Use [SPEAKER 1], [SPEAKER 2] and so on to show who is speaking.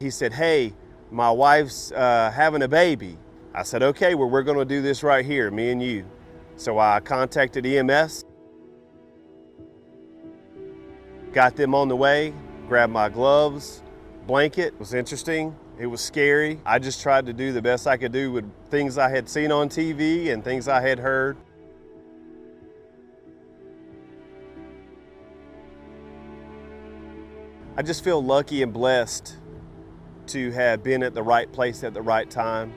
[SPEAKER 1] He said, Hey, my wife's uh, having a baby. I said, Okay, well, we're going to do this right here, me and you. So I contacted EMS, got them on the way, grabbed my gloves, blanket. It was interesting. It was scary. I just tried to do the best I could do with things I had seen on TV and things I had heard. I just feel lucky and blessed to have been at the right place at the right time.